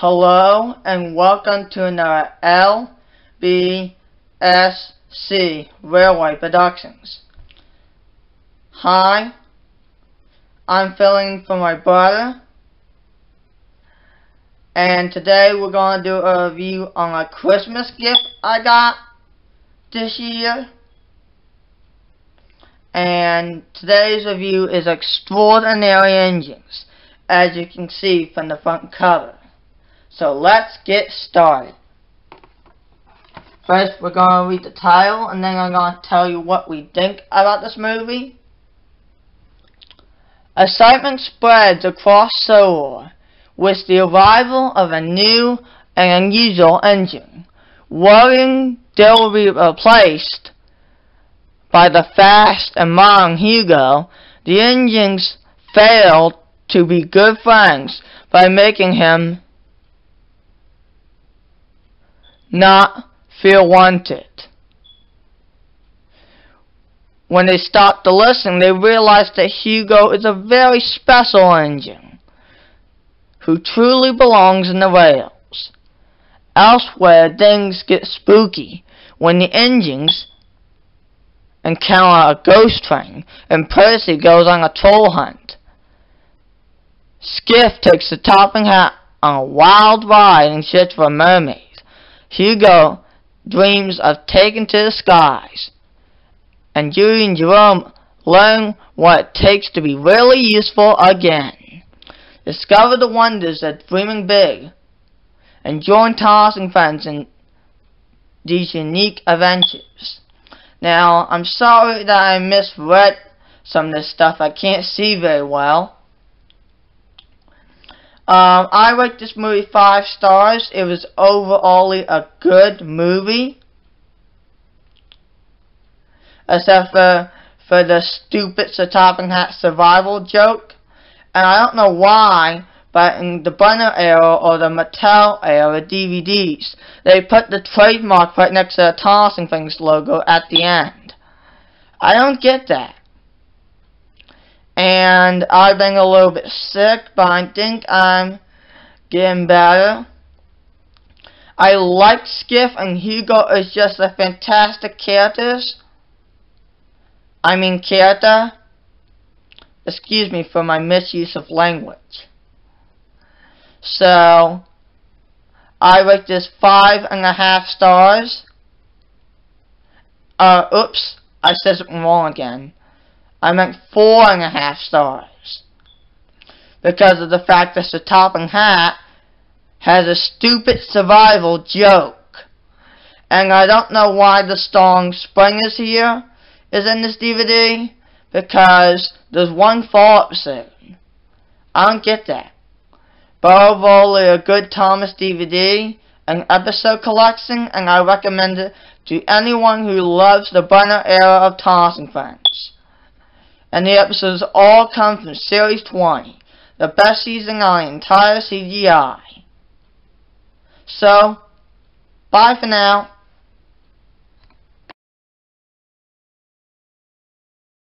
Hello and welcome to another LBSC Railway Productions. Hi, I'm filling for my brother and today we're going to do a review on a Christmas gift I got this year. And today's review is Extraordinary Engines, as you can see from the front cover. So let's get started. First, we're going to read the title, and then I'm going to tell you what we think about this movie. Excitement spreads across Sodor with the arrival of a new and unusual engine. Worrying they will be replaced by the fast and modern Hugo, the engines failed to be good friends by making him not feel wanted. When they stopped to listen, they realized that Hugo is a very special engine who truly belongs in the rails. Elsewhere, things get spooky when the engines encounter a ghost train and Percy goes on a troll hunt. Skiff takes the Topham Hatt on a wild ride in search for a mermaid. Hugo dreams of taking to the skies. And Julie and Jerome learn what it takes to be really useful again. Discover the wonders of dreaming big. And join Thomas and friends in these unique adventures. Now, I'm sorry that I misread some of this stuff. I can't see very well. Um, I rate this movie five stars. It was overall a good movie. Except for, for the stupid Sir Topham Hatt survival joke. And I don't know why, but in the Brenner era or the Mattel era DVDs, they put the trademark right next to the Tossing Things logo at the end. I don't get that and I've been a little bit sick, but I think I'm getting better. I like Skiff, and Hugo is just a fantastic characters. I mean character. Excuse me for my misuse of language. So, I rate this five and a half stars. Uh, oops, I said something wrong again. I meant four and a half stars. Because of the fact that the top Topham Hatt has a stupid survival joke. And I don't know why the song Spring is Here is in this DVD. Because there's one fall episode. I don't get that. But overall, a good Thomas DVD, an episode collection, and I recommend it to anyone who loves the Brenner era of Thomas and Friends and the episodes all come from Series 20, the best season on the entire CGI. So, bye for now.